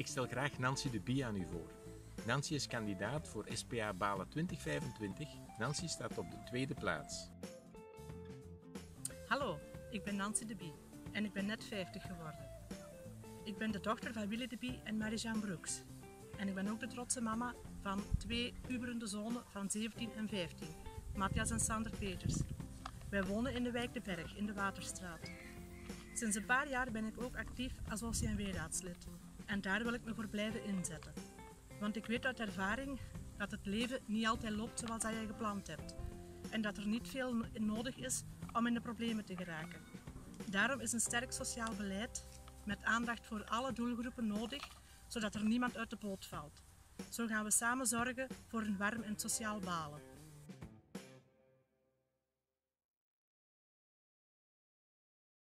Ik stel graag Nancy de Bie aan u voor. Nancy is kandidaat voor SPA Balen 2025. Nancy staat op de tweede plaats. Hallo, ik ben Nancy de Bie en ik ben net 50 geworden. Ik ben de dochter van Willy de Bie en Marie-Jeanne Broeks. En ik ben ook de trotse mama van twee puberende zonen van 17 en 15, Matthias en Sander Peters. Wij wonen in de wijk De Berg in de Waterstraat. Sinds een paar jaar ben ik ook actief als OCMW-raadslid en daar wil ik me voor blijven inzetten. Want ik weet uit ervaring dat het leven niet altijd loopt zoals je gepland hebt en dat er niet veel nodig is om in de problemen te geraken. Daarom is een sterk sociaal beleid met aandacht voor alle doelgroepen nodig, zodat er niemand uit de boot valt. Zo gaan we samen zorgen voor een warm en sociaal balen.